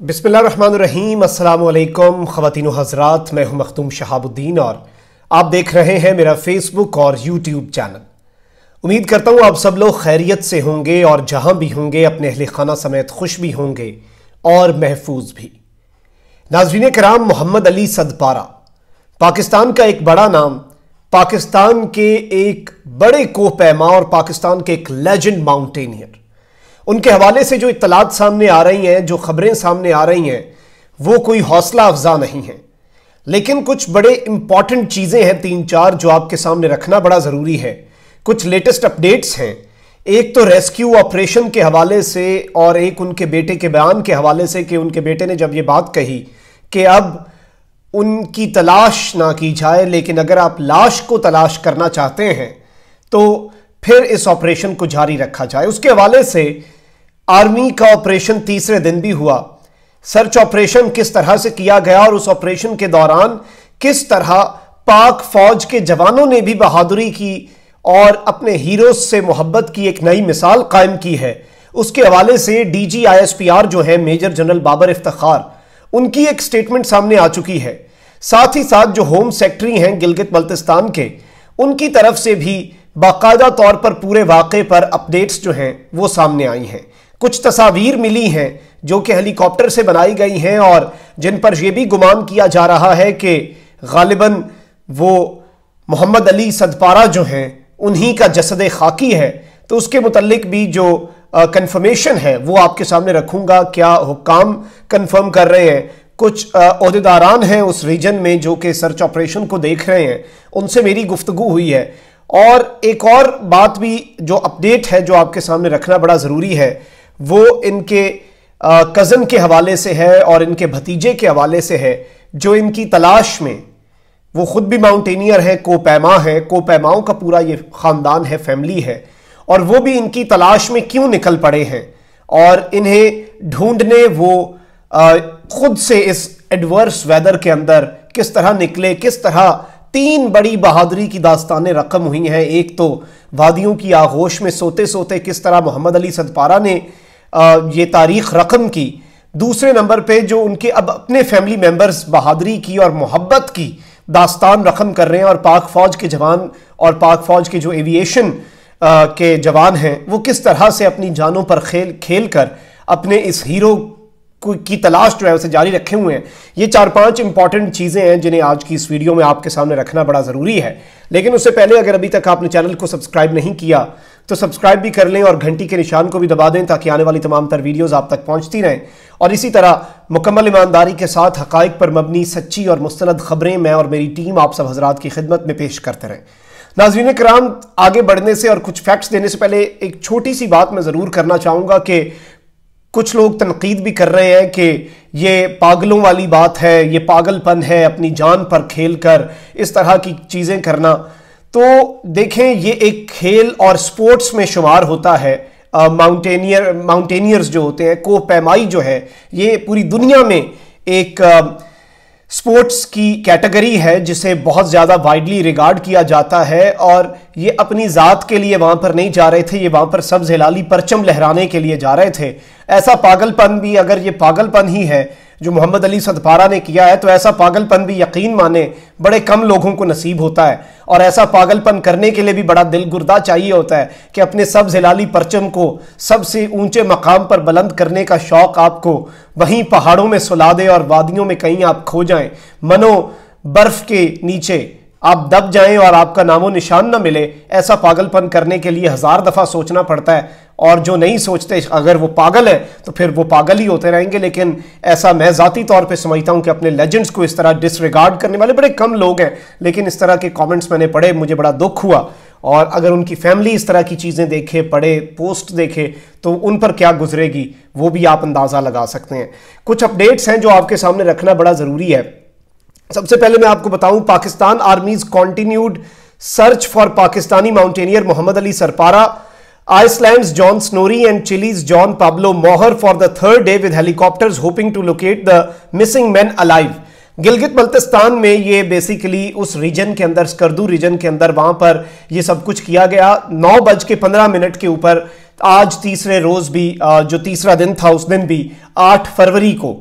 بسم اللہ الرحمن الرحیم، السلام علیکم خواتین و حضرات، میں ہوں مختوم شہاب الدین اور آپ دیکھ رہے ہیں میرا فیس بک اور یوٹیوب چینل۔ امید کرتا ہوں آپ سب لوگ خیریت سے ہوں گے اور جہاں بھی ہوں گے، اپنے اہل خانہ سمیت خوش بھی ہوں گے اور محفوظ بھی۔ ناظرین کرام، محمد علی صدپارہ۔ پاکستان کا ایک بڑا نام، پاکستان کے ایک بڑے کوہ پیما اور پاکستان کے ایک لیجنڈ ماؤنٹینئر۔ ان کے حوالے سے جو اطلاعات سامنے آ رہی ہیں، جو خبریں سامنے آ رہی ہیں، وہ کوئی حوصلہ افزا نہیں ہیں لیکن کچھ بڑے امپورٹنٹ چیزیں ہیں تین چار جو آپ کے سامنے رکھنا بڑا ضروری ہے۔ کچھ لیٹسٹ اپڈیٹس ہیں۔ ایک تو ریسکیو آپریشن کے حوالے سے اور ایک ان کے بیٹے کے بیان کے حوالے سے کہ ان کے بیٹے نے جب یہ بات کہی کہ اب ان کی تلاش نہ کی جائے، لیکن اگر آپ لاش کو تلاش کرنا چاہتے ہیں تو پھر اس آپریشن کو جاری رکھا جائے۔ اس کے حوالے سے آرمی کا آپریشن تیسرے دن بھی ہوا۔ سرچ آپریشن کس طرح سے کیا گیا اور اس آپریشن کے دوران کس طرح پاک فوج کے جوانوں نے بھی بہادری کی اور اپنے ہیروز سے محبت کی ایک نئی مثال قائم کی ہے۔ اس کے حوالے سے D G I S P R جو ہے میجر جنرل بابر افتخار، ان کی ایک سٹیٹمنٹ سامنے آ چکی ہے۔ ساتھ ہی ساتھ جو ہوم سیکٹری ہیں گلگت بلتستان کے، ان کی طرف سے بھی باقاعدہ طور پر پورے واقعے پر اپڈیٹس جو ہیں وہ سامنے آئی ہیں۔ کچھ تصاویر ملی ہیں جو کہ ہیلی کاپٹر سے بنائی گئی ہیں اور جن پر یہ بھی گمان کیا جا رہا ہے کہ غالباً وہ محمد علی صدپارہ جو ہیں، انہی کا جسد خاکی ہے۔ تو اس کے متعلق بھی جو کنفرمیشن ہے، وہ آپ کے سامنے رکھوں گا۔ کیا حکام کنفرم کر رہے ہیں؟ کچھ عہدیداران ہیں اس ریجن میں جو کہ سرچ آپریشن کو دیکھ رہے ہیں۔ ان سے میری گفتگو ہوئی ہے۔ اور ایک اور بات بھی جو اپڈیٹ ہے، جو آپ کے سامنے رکھنا بڑا ضروری ہے وہ ان کے کزن کے حوالے سے ہے اور ان کے بھتیجے کے حوالے سے ہے، جو ان کی تلاش میں، وہ خود بھی ماؤنٹینئر ہے کو پیما ہے کو پیماؤں کا پورا یہ خاندان ہے فیملی ہے، اور وہ بھی ان کی تلاش میں کیوں نکل پڑے ہیں؟ اور انہیں ڈھونڈنے وہ خود سے اس ایڈورس ویدر کے اندر کس طرح نکلے، کس طرح تین بڑی بہادری کی داستانیں رقم ہوئی ہیں۔ ایک تو وادیوں کی آغوش میں سوتے سوتے کس طرح محمد علی صدپارہ نے یہ تاریخ رقم کی۔ دوسرے نمبر پہ جو ان کے اب اپنے فیملی ممبرز بہادری کی اور محبت کی داستان رقم کر رہے ہیں اور پاک فوج کے جوان اور پاک فوج کے جو ایویشن کے جوان ہیں، وہ کس طرح سے اپنی جانوں پر کھیل کھیل کر اپنے اس ہیرو کی تلاش جو ہے اسے جاری رکھے ہوئے ہیں۔ یہ چار پانچ امپورٹنٹ چیزیں ہیں جنہیں آج کی اس ویڈیو میں آپ کے سامنے رکھنا بڑا ضروری ہے۔ لیکن اس سے پہلے اگر ابھی تک آپ نے چینل کو سبسکرائب نہیں کیا، تو سبسکرائب بھی کر لیں اور گھنٹی کے نشان کو بھی دبا دیں تاکہ آنے والی تمام تر ویڈیوز آپ تک پہنچتی رہیں۔ اور اسی طرح مکمل ایمانداری کے ساتھ حقائق پر مبنی سچی اور مستند خبریں میں اور میری ٹیم آپ سب حضرات کی خدمت میں پیش کرتے رہیں۔ ناظرین کرام، آگے بڑھنے سے اور کچھ فیکٹس دینے سے پہلے ایک چھوٹی سی بات میں ضرور کرنا چاہوں گا کہ کچھ لوگ تنقید بھی کر رہے ہیں کہ یہ پاگلوں والی بات ہے، یہ پاگل پن ہے، اپنی جان پر کھیل کر اس طرح کی چیزیں کرنا۔ تو دیکھیں، یہ ایک کھیل اور سپورٹس میں شمار ہوتا ہے۔ ماؤنٹینئر، ماؤنٹینئرز جو ہوتے ہیں، کوہ پیمائی جو ہے، یہ پوری دنیا میں ایک سپورٹس کی کیٹیگری ہے جسے بہت زیادہ وائڈلی ریگارڈ کیا جاتا ہے اور یہ اپنی ذات کے لیے وہاں پر نہیں جا رہے تھے، یہ وہاں پر سبز ہلالی پرچم لہرانے کے لیے جا رہے تھے۔ ایسا پاگل پن بھی اگر یہ پاگل پن ہی ہے جو محمد علی صدپارہ نے کیا ہے، تو ایسا پاگل پن بھی یقین مانے بڑے کم لوگوں کو نصیب ہوتا ہے۔ اور ایسا پاگل پن کرنے کے لیے بھی بڑا دل گردہ چاہیے ہوتا ہے کہ اپنے سب زلالی پرچم کو سب سے اونچے مقام پر بلند کرنے کا شوق آپ کو وہیں پہاڑوں میں سلا دے اور وادیوں میں کہیں آپ کھو جائیں۔ منو برف کے نیچے آپ دب جائیں اور آپ کا نام و نشان نہ ملے۔ ایسا پاگل پن کرنے کے لیے ہزار دفعہ سوچنا پڑتا ہے۔ اور جو نہیں سوچتے اگر وہ پاگل ہے تو پھر وہ پاگل ہی ہوتے رہیں گے، لیکن ایسا میں ذاتی طور پہ سمجھتا ہوں کہ اپنے لیجنڈز کو اس طرح ڈس ریگارڈ کرنے والے بڑے کم لوگ ہیں۔ لیکن اس طرح کے کامنٹس میں نے پڑھے، مجھے بڑا دکھ ہوا۔ اور اگر ان کی فیملی اس طرح کی چیزیں دیکھے، پڑھے پوسٹ دیکھے، تو ان پر کیا گزرے گی؟ وہ بھی آپ اندازہ لگا سکتے ہیں۔ کچھ اپڈیٹس ہیں جو آپ کے سامنے رکھنا بڑا ضروری ہے۔ سب سے پہلے میں آپ کو بتاؤں، Pakistan army's continued search for Pakistani mountaineer Muhammad Ali Sadpara. Iceland's John Snorri and Chile's Juan Pablo Mohr for the third day with helicopters hoping to locate the missing men alive Gilgit Baltistan میں یہ basically اس region کے اندر Skardu region کے اندر وہاں پر یہ سب کچھ کیا گیا. نو بج کے پندرہ منٹ کے اوپر آج تیسرے روز بھی جو تیسرا دن تھا اس دن بھی آٹھ فروری کو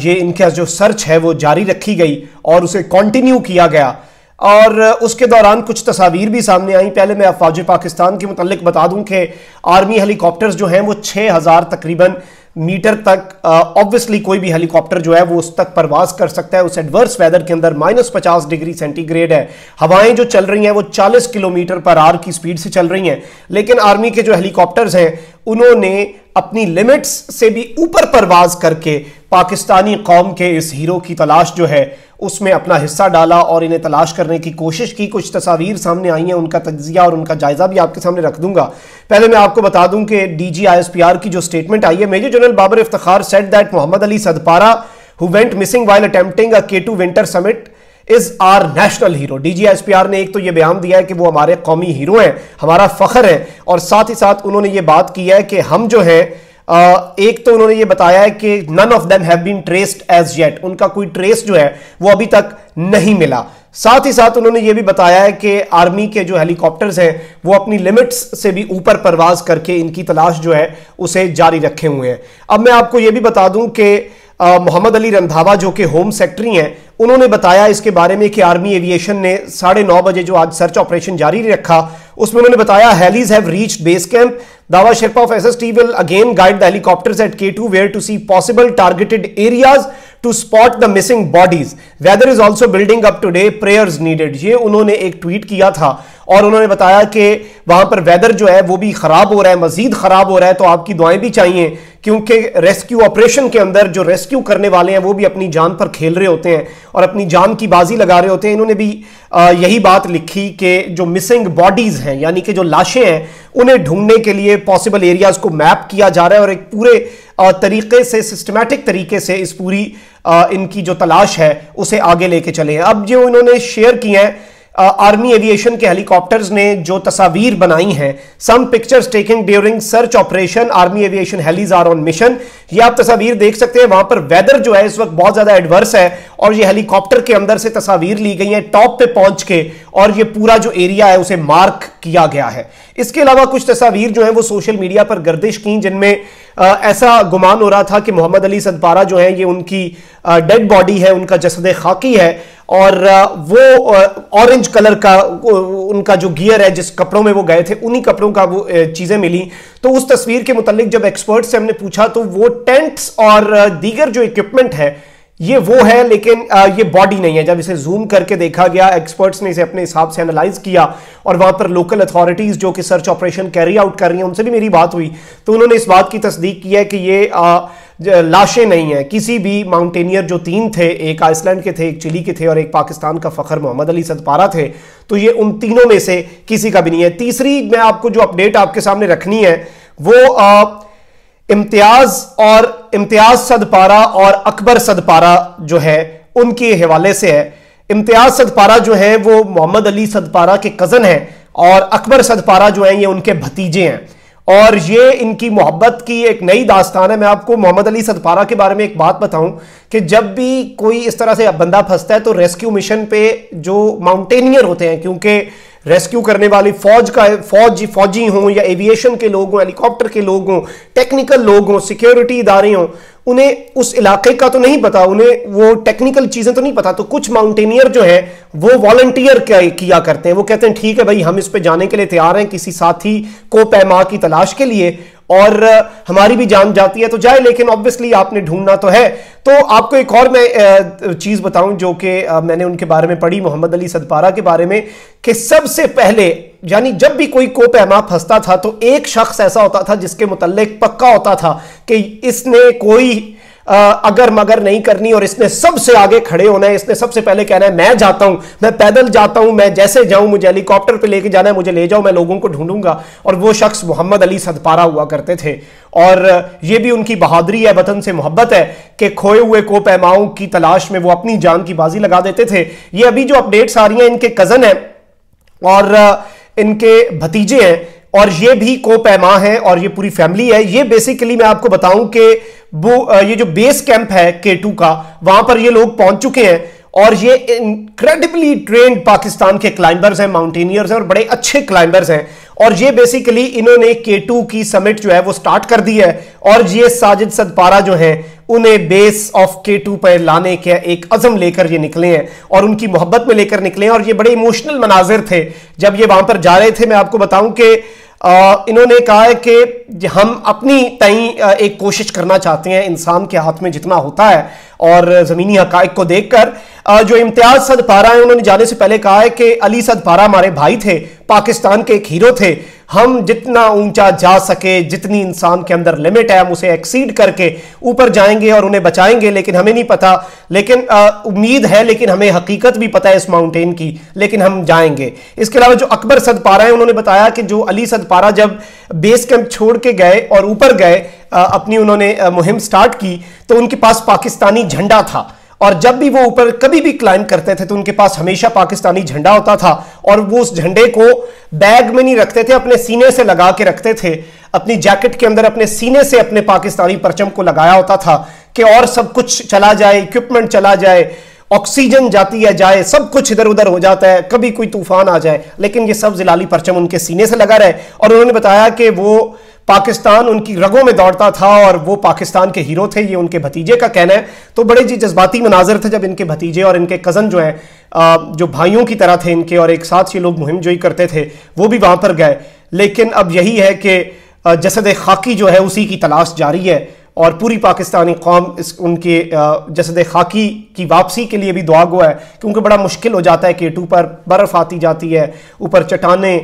یہ ان کا جو سرچ ہے وہ جاری رکھی گئی اور اسے کنٹینیو کیا گیا. اور اس کے دوران کچھ تصاویر بھی سامنے آئیں۔ پہلے میں فوج پاکستان کے متعلق بتا دوں کہ آرمی ہیلی کاپٹرز جو ہیں وہ چھ ہزار تقریباً میٹر تک آبویسلی کوئی بھی ہیلی کاپٹر جو ہے وہ اس تک پرواز کر سکتا ہے۔ اس ایڈورس ویدر کے اندر مائنس پچاس ڈگری سینٹی گریڈ ہے۔ ہوائیں جو چل رہی ہیں وہ چالیس کلومیٹر پر آر کی سپیڈ سے چل رہی ہیں۔ لیکن آرمی کے جو ہیلی کاپٹرز ہیں، انہوں نے اپنی لیمٹس سے بھی اوپر پرواز کر کے پاکستانی قوم کے اس ہیرو کی تلاش جو ہے، اس میں اپنا حصہ ڈالا اور انہیں تلاش کرنے کی کوشش کی۔ کچھ تصاویر سامنے آئی ہیں، ان کا تجزیہ اور ان کا جائزہ بھی آپ کے سامنے رکھ دوں گا۔ پہلے میں آپ کو بتا دوں کہ D G I S P R کی جو سٹیٹمنٹ آئی ہے major general Babar Iftikhar said that Muhammad Ali Sadpara who went missing while attempting a K2 winter summit is our national hero D G S P R نے ایک تو یہ بیان دیا ہے کہ وہ ہمارے قومی ہیرو ہیں، ہمارا فخر ہے اور ساتھ ہی ساتھ انہوں نے یہ بات کی ہے کہ ہم جو ہیں ایک تو انہوں نے یہ بتایا ہے کہ none of them have been traced as yet ان کا کوئی ٹریس جو ہے وہ ابھی تک نہیں ملا۔ ساتھ ہی ساتھ انہوں نے یہ بھی بتایا ہے کہ آرمی کے جو ہیلی کاپٹرز ہیں، وہ اپنی لیمٹس سے بھی اوپر پرواز کر کے ان کی تلاش جو ہے اسے جاری رکھے ہوئے ہیں۔ اب میں آپ کو یہ بھی بتا دوں کہ محمد علی رندھاوا جو کہ ہوم سیکٹری ہیں، انہوں نے بتایا اس کے بارے میں کہ آرمی ایویشن نے ساڑھے نو بجے جو آج سرچ آپریشن جاری رکھا اس میں انہوں نے بتایا، helis have reach base camp Dawa Sherpa of S S T will again guide the helicopters at K two where to see possible targeted areas to support the missing bodies weather is also building up today prayers needed یہ انہوں نے ایک tweet کیا تھا اور انہوں نے بتایا کہ وہاں پر ویدر جو ہے وہ بھی خراب ہو رہا ہے، مزید خراب ہو رہا ہے، تو آپ کی دعائیں بھی چاہیے کیونکہ ریسکیو آپریشن کے اندر جو ریسکیو کرنے والے ہیں وہ بھی اپنی جان پر کھیل رہے ہوتے ہیں اور اپنی جان کی بازی لگا رہے ہوتے ہیں۔ انہوں نے بھی یہی بات لکھی کہ جو مسنگ باڈیز ہیں یعنی کہ جو لاشیں ہیں، انہیں ڈھونڈنے کے لیے پاسبل ایریاز کو میپ کیا جا رہا ہے اور ایک پورے طریقے سے سسٹمیٹک طریقے سے اس پوری ان کی جو تلاش ہے، اسے آگے لے کے چلے ہیں اب جو انہوں نے شیئر کی ہیں آرمی ایویشن کے ہیلی کاپٹرز نے جو تصاویر بنائی ہیں some pictures taking during search operation army aviation helis are on mission یہ آپ تصاویر دیکھ سکتے ہیں، وہاں پر ویدر جو ہے، اس وقت بہت زیادہ ایڈورس ہے۔ اور یہ ہیلی کاپٹر کے اندر سے تصاویر لی گئی ہیں ٹاپ پہ پہنچ کے۔ اور یہ پورا جو ایریا ہے، اسے مارک کیا گیا ہے۔ اس کے علاوہ کچھ تصاویر جو ہیں، وہ سوشل میڈیا پر گردش کی، جن میں ایسا گمان ہو رہا تھا کہ محمد علی صدپارہ جو ہیں، یہ ان کی ڈیڈ باڈی ہے، ان کا جسد خاکی ہے اور وہ اورنج کلر کا ان کا جو گیئر ہے، جس کپڑوں میں وہ گئے تھے، انہی کپڑوں کا وہ چیزیں ملی تو اس تصویر کے متعلق جب ایکسپرٹ سے ہم نے پوچھا، تو وہ ٹینٹس اور دیگر جو اکوپمنٹ ہے یہ وہ ہے، لیکن یہ باڈی نہیں ہے۔ جب اسے زوم کر کے دیکھا گیا ایکسپرٹس نے اسے اپنے حساب سے انالائز کیا اور وہاں پر لوکل اتھارٹیز جو کہ سرچ آپریشن کیری آؤٹ کر رہی ہیں، ان سے بھی میری بات ہوئی۔ تو انہوں نے اس بات کی تصدیق کی ہے کہ یہ لاشیں نہیں ہیں۔ کسی بھی ماؤنٹینئر جو تین تھے، ایک آئس لینڈ کے تھے، ایک چلی کے تھے اور ایک پاکستان کا فخر محمد علی صدپارہ تھے، تو یہ ان تینوں میں سے کسی کا بھی نہیں ہے۔ تیسری میں آپ کو جو اپڈیٹ آپ کے سامنے رکھنی ہے، وہ امتیاز اور امتیاز صدپارہ اور اکبر صدپارہ جو ہے، ان کے حوالے سے ہے۔ امتیاز صدپارہ جو ہیں وہ محمد علی صدپارہ کے کزن ہیں اور اکبر صدپارہ جو ہیں، یہ ان کے بھتیجے ہیں۔ اور یہ ان کی محبت کی ایک نئی داستان ہے۔ میں آپ کو محمد علی صدپارہ کے بارے میں ایک بات بتاؤں کہ جب بھی کوئی اس طرح سے بندہ پھنستا ہے تو ریسکیو مشن پہ جو ماؤنٹینئر ہوتے ہیں، کیونکہ ریسکیو کرنے والی فوج کا فوج فوجی ہوں یا ایویشن کے لوگ ہوں ہیلی کاپٹر کے لوگ ہوں ٹیکنیکل لوگ ہوں سیکیورٹی ادارے ہوں، انہیں اس علاقے کا تو نہیں پتا، انہیں وہ ٹیکنیکل چیزیں تو نہیں پتا، تو کچھ ماؤنٹینئر جو ہیں، وہ والنٹیئر کیا کرتے ہیں؟ وہ کہتے ہیں، ٹھیک ہے بھائی، ہم اس پہ جانے کے لیے تیار ہیں، کسی ساتھی کو پیما کی تلاش کے لیے اور ہماری بھی جان جاتی ہے تو جائے، لیکن obviously آپ نے ڈھونڈنا تو ہے۔ تو آپ کو ایک اور میں چیز بتاؤں جو کہ میں نے ان کے بارے میں پڑھی، محمد علی صدپارہ کے بارے میں، کہ سب سے پہلے یعنی جب بھی کوئی کو پیما پھنستا تھا تو ایک شخص ایسا ہوتا تھا جس کے متعلق پکا ہوتا تھا کہ اس نے کوئی اگر مگر نہیں کرنی اور اس نے سب سے آگے کھڑے ہونا ہے، اس نے سب سے پہلے کہنا ہے، میں جاتا ہوں، میں پیدل جاتا ہوں، میں جیسے جاؤں، مجھے ہیلی کاپٹر پہ لے کے جانا ہے، مجھے لے جاؤ، میں لوگوں کو ڈھونڈوں گا۔ اور وہ شخص محمد علی صدپارہ ہوا کرتے تھے۔ اور یہ بھی ان کی بہادری ہے، وطن سے محبت ہے کہ کھوئے ہوئے کو پیماؤں کی تلاش میں وہ اپنی جان کی بازی لگا دیتے تھے۔ یہ ابھی جو اپڈیٹس آ رہی ہیں، ان کے کزن ہیں اور ان کے بھتیجے ہیں۔ اور یہ بھی کو پیما ہے اور یہ پوری فیملی ہے۔ یہ بیسیکلی میں آپ کو بتاؤں کہ یہ جو بیس کیمپ ہے کے ٹو کا، وہاں پر یہ لوگ پہنچ چکے ہیں اور یہ انکریڈبلی ٹرینڈ پاکستان کے کلائمبرز ہیں ماؤنٹینئرز ہیں اور بڑے اچھے کلائمبرز ہیں۔ اور یہ بیسیکلی انہوں نے کے ٹو کی سمٹ جو ہے وہ سٹارٹ کر دی ہے۔ اور یہ ساجد صدپارہ جو ہیں، انہیں بیس آف کے ٹو پر لانے کے ایک عزم لے کر یہ نکلے ہیں۔ اور ان کی محبت میں لے کر نکلے ہیں۔ اور یہ بڑے ایموشنل مناظر تھے۔ جب یہ وہاں پر جا رہے تھے، میں آپ کو بتاؤں کہ انہوں نے کہا ہے کہ ہم اپنی تئیں ایک کوشش کرنا چاہتے ہیں، انسان کے ہاتھ میں جتنا ہوتا ہے، اور زمینی حقائق کو دیکھ کر جو امتیاز صد پارا ہیں، انہوں نے جانے سے پہلے کہا ہے کہ علی صد پارا ہمارے بھائی تھے، پاکستان کے ایک ہیرو تھے ہم جتنا اونچا جا سکے، جتنی انسان کے اندر لمٹ ہے، ہم اسے ایکسیڈ کر کے اوپر جائیں گے اور انہیں بچائیں گے، لیکن ہمیں نہیں پتا۔ لیکن امید ہے، لیکن ہمیں حقیقت بھی پتا ہے اس ماؤنٹین کی۔ لیکن ہم جائیں گے۔ اس کے علاوہ جو اکبر صد پارا ہیں، انہوں نے بتایا کہ جو علی صد پارا جب بیس کیمپ چھوڑ کے گئے اور اوپر گئے اپنی انہوں نے مہم سٹارٹ کی، تو ان کے پاس پاکستانی جھنڈا تھا۔ اور جب بھی وہ اوپر کبھی بھی کلائم کرتے تھے تو ان کے پاس ہمیشہ پاکستانی جھنڈا ہوتا تھا اور وہ اس جھنڈے کو بیگ میں نہیں رکھتے تھے، اپنے سینے سے لگا کے رکھتے تھے۔ اپنی جیکٹ کے اندر اپنے سینے سے اپنے پاکستانی پرچم کو لگایا ہوتا تھا کہ اور سب کچھ چلا جائے اکوپمنٹ چلا جائے۔ آکسیجن جاتی ہے، جائے، سب کچھ ادھر ادھر ہو جاتا ہے، کبھی کوئی طوفان آ جائے، لیکن یہ سب زلالی پرچم ان کے سینے سے لگا رہے اور انہوں نے بتایا کہ وہ پاکستان ان کی رگوں میں دوڑتا تھا اور وہ پاکستان کے ہیرو تھے، یہ ان کے بھتیجے کا کہنا ہے۔ تو بڑے جی جذباتی مناظر تھے جب ان کے بھتیجے اور ان کے کزن جو ہیں جو بھائیوں کی طرح تھے ان کے اور ایک ساتھ یہ لوگ مہم جوئی کرتے تھے، وہ بھی وہاں پر گئے۔ لیکن اب یہی ہے کہ جسد خاکی جو ہے، اسی کی تلاش جاری ہے۔ اور پوری پاکستانی قوم اس ان کے جسد خاکی کی واپسی کے لیے بھی دعا گو ہے کیونکہ بڑا مشکل ہو جاتا ہے کیٹو پر برف آتی جاتی ہے، اوپر چٹانیں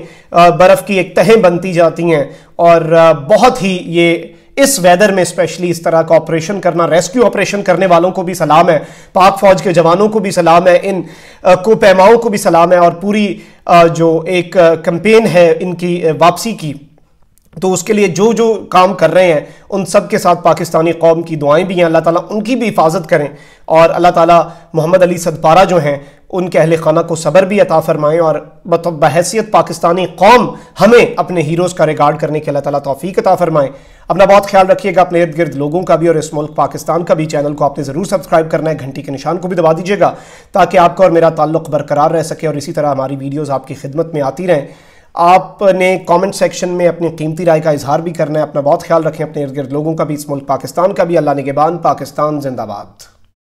برف کی ایک تہیں بنتی جاتی ہیں اور بہت ہی یہ اس ویدر میں اسپیشلی اس طرح کا آپریشن کرنا ریسکیو آپریشن کرنے والوں کو بھی سلام ہے، پاک فوج کے جوانوں کو بھی سلام ہے، ان کو پیماؤں کو بھی سلام ہے اور پوری جو ایک کمپین ہے ان کی واپسی کی۔ تو اس کے لیے جو جو کام کر رہے ہیں، ان سب کے ساتھ پاکستانی قوم کی دعائیں بھی ہیں۔ اللہ تعالیٰ ان کی بھی حفاظت کریں۔ اور اللہ تعالیٰ محمد علی صدپارہ جو ہیں، ان کے اہل خانہ کو صبر بھی عطا فرمائیں اور بحیثیت پاکستانی قوم ہمیں اپنے ہیروز کا ریکارڈ کرنے کے اللہ تعالیٰ توفیق عطا فرمائیں اپنا بہت خیال رکھیے گا اپنے ارد گرد لوگوں کا بھی اور اس ملک پاکستان کا بھی۔ چینل کو آپ نے ضرور سبسکرائب کرنا ہے، گھنٹی کے نشان کو بھی دبا دیجیے گا تاکہ آپ کا اور میرا تعلق برقرار رہ سکے اور اسی طرح ہماری ویڈیوز آپ کی خدمت میں آتی رہیں۔ آپ نے کامنٹ سیکشن میں اپنی قیمتی رائے کا اظہار بھی کرنا ہے، اپنا بہت خیال رکھیں، اپنے ارد گرد لوگوں کا بھی، اس ملک پاکستان کا بھی، اللہ نگبان پاکستان زندہ باد۔